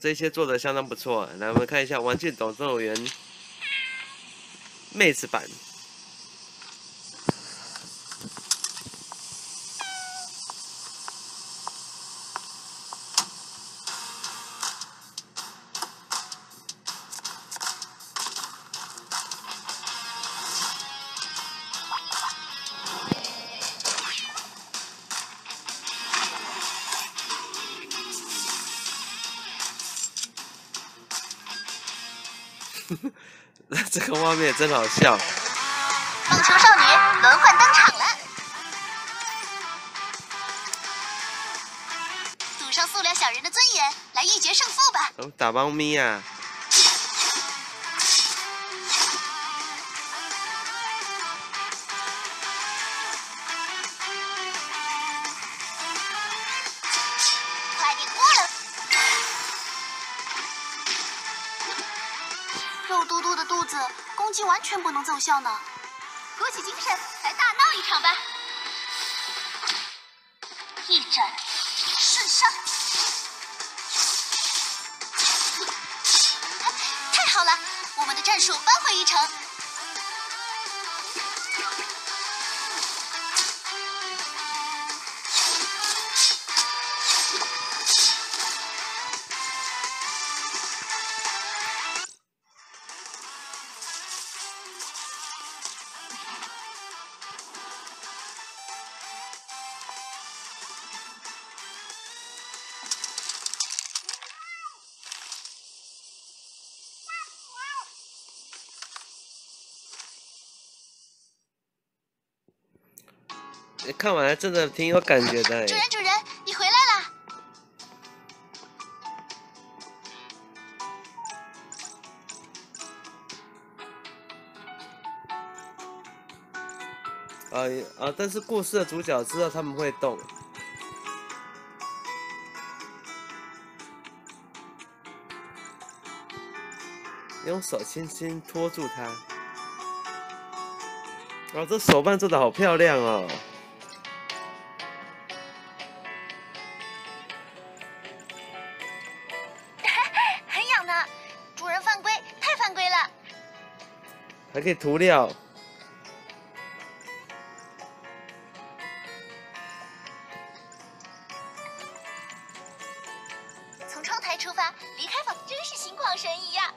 这些做的相当不错。来，我们看一下《玩具总动员》妹子版。这个画面真好笑。棒球少女轮换登场了，赌上塑料小人的尊严，来一决胜负吧！哦，打猫咪啊！肉嘟嘟的肚子，攻击完全不能奏效呢。鼓起精神，来大闹一场吧！一斩瞬杀！太好了，我们的战术扳回一城。看完了真的挺有感觉的。主人，主人，你回来啦！啊啊！但是故事的主角知道他们会动，用手轻轻托住它。哇，这手办做的好漂亮哦！可以涂料。从窗台出发，离开房，真是心旷神怡呀！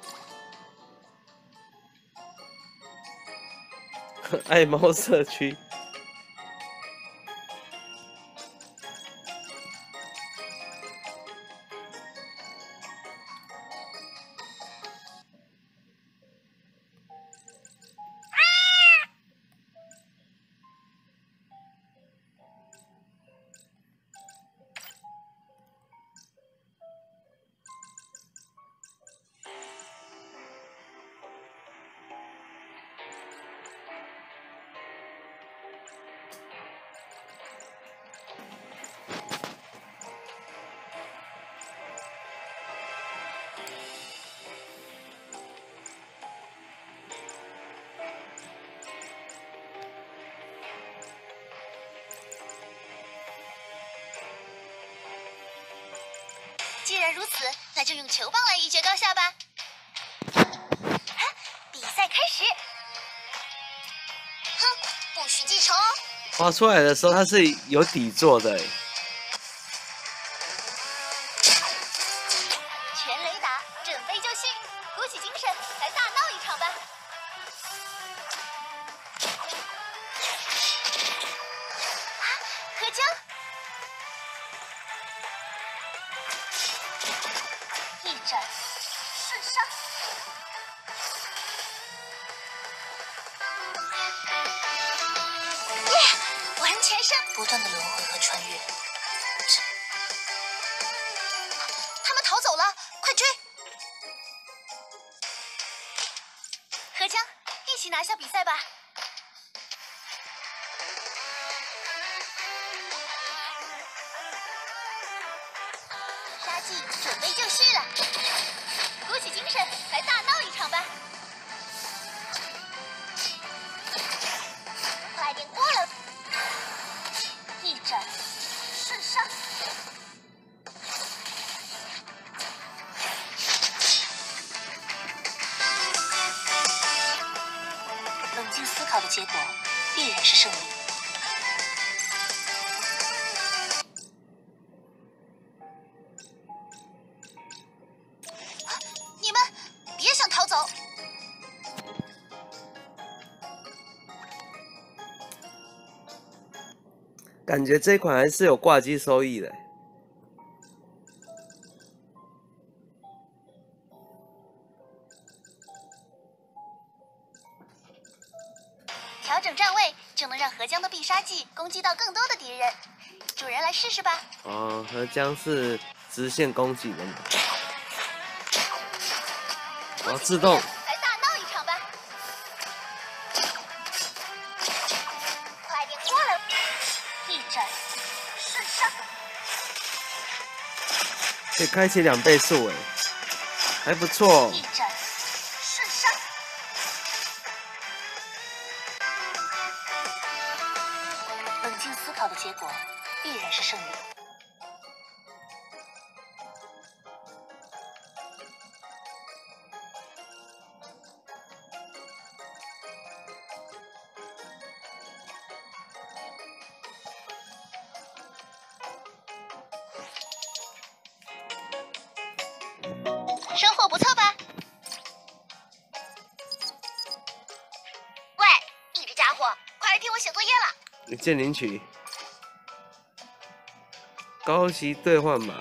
爱猫社区。既然如此，那就用球棒来一决高下吧！比赛开始！哼，不许记仇哦！画出来的时候它是有底座的，不断的轮回和穿越，他们逃走了，快追！何江，一起拿下比赛吧！杀技准备就绪了，鼓起精神，来大闹一场吧！快点过来！感觉这款还是有挂机收益的。调整站位就能让河江的必杀技攻击到更多的敌人。主人来试试吧。哦，河江是直线攻击的？我要自动。可以开启两倍速哎，还不错。收获不错吧？喂，你这家伙，快来替我写作业了！剑灵曲，高级兑换码。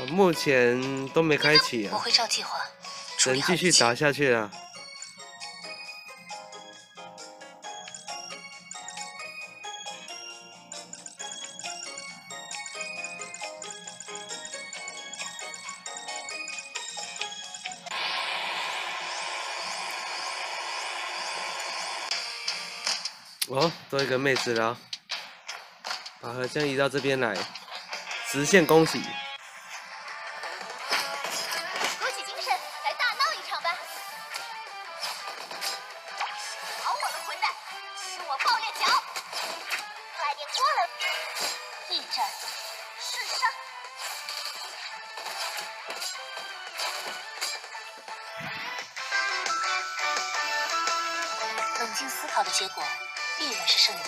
我目前都没开启我啊，会照计划能继续打下去了。哦，多一个妹子了，把河江移到这边来，直线攻击。鼓起精神，来大闹一场吧！好我的混蛋，吃我爆裂脚！快点过来！一战瞬杀！冷静思考的结果必然是胜利。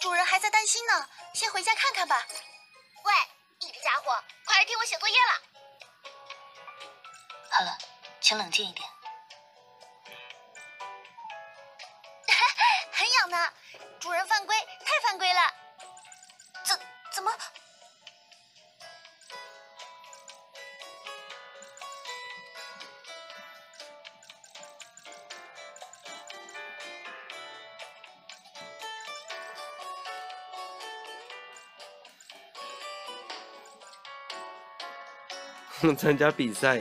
主人还在担心呢，先回家看看吧。喂，你这家伙，快来替我写作业了。好了，请冷静一点。参加比赛，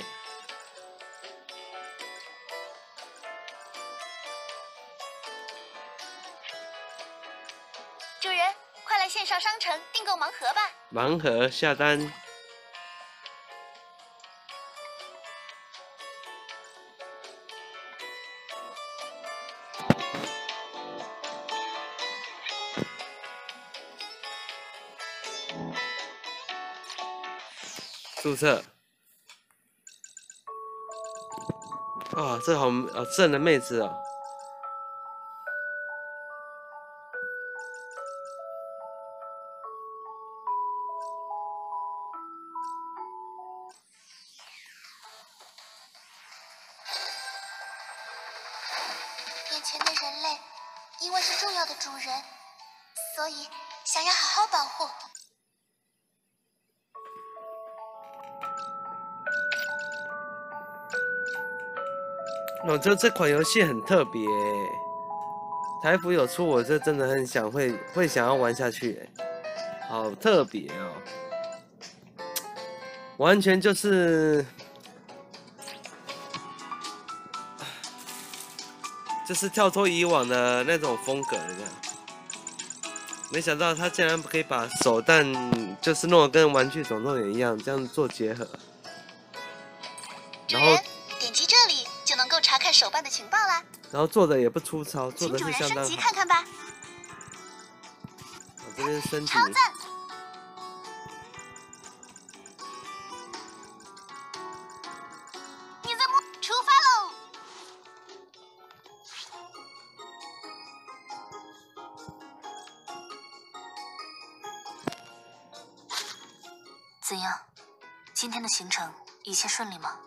主人，快来线上商城订购盲盒吧。盲盒下单。注册。啊，这好啊正的妹子哦。眼前的人类，因为是重要的主人，所以想要好好保护。我觉得这款游戏很特别，台服有出，我这真的很想会会想要玩下去，好特别哦，完全就是就是跳脱以往的那种风格的，没想到他竟然可以把手弹就是弄得跟玩具总动员一样这样做结合，然后然后做的也不粗糙，做的是相当好升级。看看吧。我这边身体挑战。你在梦出发喽！怎样？今天的行程一切顺利吗？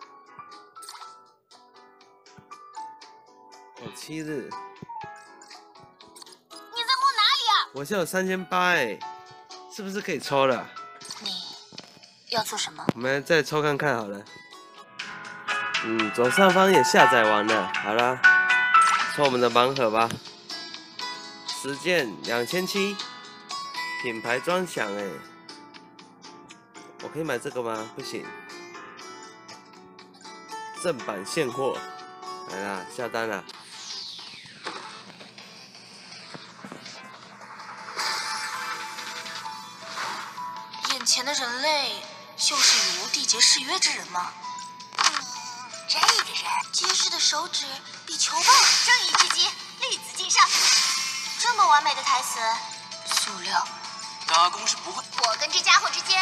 七日，你在摸哪里啊？我现在有三千八哎，是不是可以抽了？你要做什么？我们再抽看看好了。嗯，左上方也下载完了，好了，抽我们的盲盒吧。十件两千七，品牌专享哎，我可以买这个吗？不行，正版现货，来啦，下单了。就是与无缔结誓约之人吗？这个人，结实的手指比球棒正义之击，粒子尽上。这么完美的台词，塑料。打工是不会我跟这家伙之间，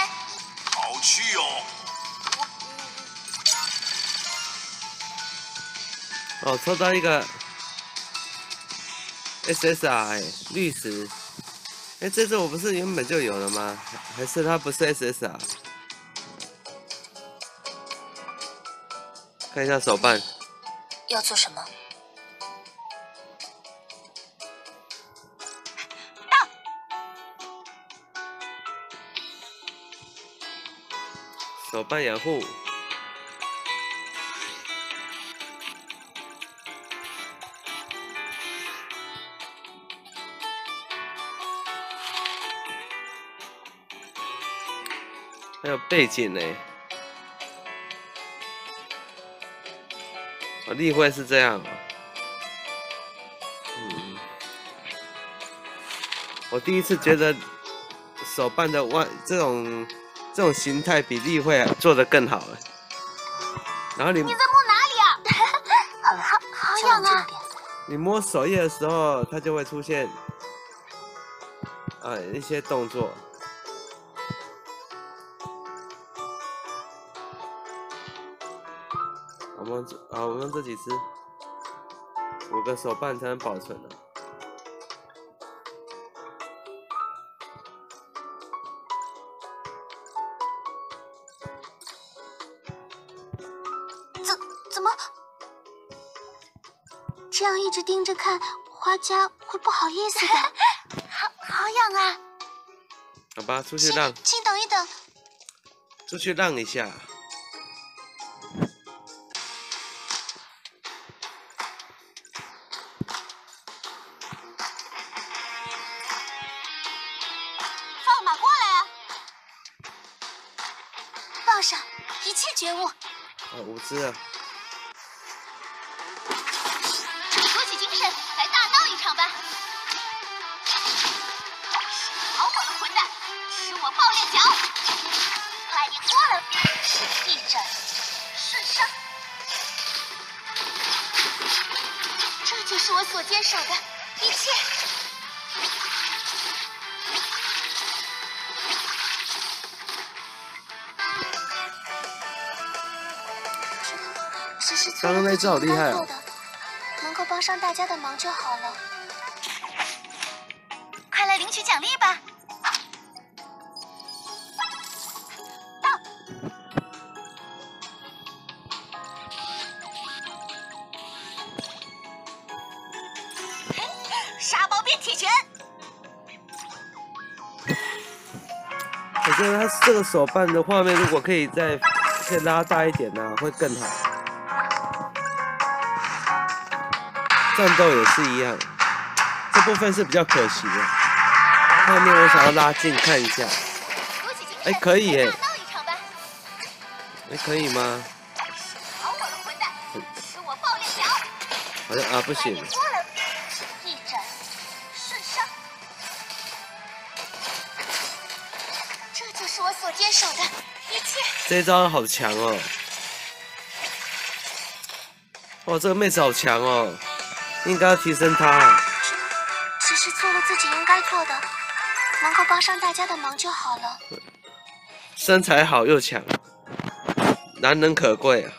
好去哦。哦，抽到一个 SSR 哎，绿石。哎，这只我不是原本就有了吗？还是它不是 SSR？看一下手办，要做什么？手办掩护。还有背景呢，例会是这样哦。嗯，我第一次觉得手办的外这种这种形态比例会做的更好了。然后你你在摸哪里啊？好，好痒啊！你摸首页的时候，它就会出现啊一些动作。们这啊，我们这几只五个手办才能保存的。怎怎么这样一直盯着看，花家会不好意思的。好好痒啊！好吧，出去请让，请等一等，出去让一下。是，鼓起精神来大闹一场吧！好我的混蛋，吃我爆裂脚！快点过来！一斩瞬杀，这就是我所坚守的一切。是刚刚那只好厉害能够帮上大家的忙就好了。快来领取奖励吧！沙包变铁拳，我觉得他这个手办的画面，如果可以再可以拉大一点呢、会更好。战斗也是一样，这部分是比较可惜的。画面我想要拉近看一下，哎可以耶来大闹一场吧！哎，可以吗？好我的混蛋，吃我爆裂脚！好像啊不行，一斩瞬杀，这就是我所坚守的一切。这一招好强哦！哇，这个妹子好强哦，应该要提升他。只是做了自己应该做的，能够帮上大家的忙就好了。身材好又强，难能可贵啊！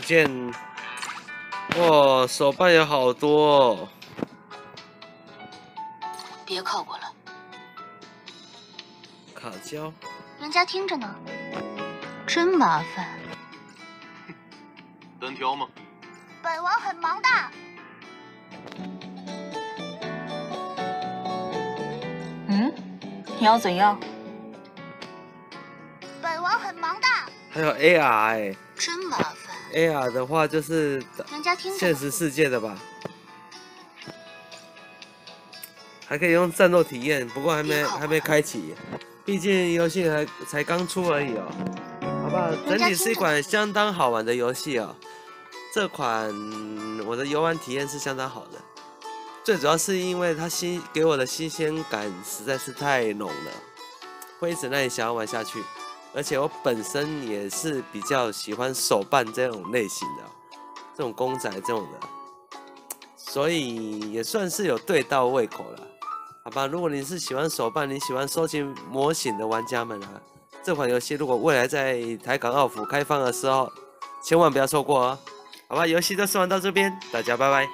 开的图鉴，哇，手办有好多、哦。别靠过了，卡胶，人家听着呢。真麻烦。单挑吗？本王很忙的。嗯，你要怎样？本王很忙的。还有烦。，AR 的话就是。现实世界的吧，还可以用战斗体验，不过还没还没开启，毕竟游戏还才刚出而已哦。好吧，整体是一款相当好玩的游戏哦。这款我的游玩体验是相当好的，最主要是因为它新给我的新鲜感实在是太浓了，会一直让你想要玩下去。而且我本身也是比较喜欢手办这种类型的，这种公仔这种的，所以也算是有对到胃口了，好吧？如果你是喜欢手办，你喜欢收集模型的玩家们啊，这款游戏如果未来在台港澳府开放的时候，千万不要错过哦，好吧？游戏就说完到这边，大家拜拜。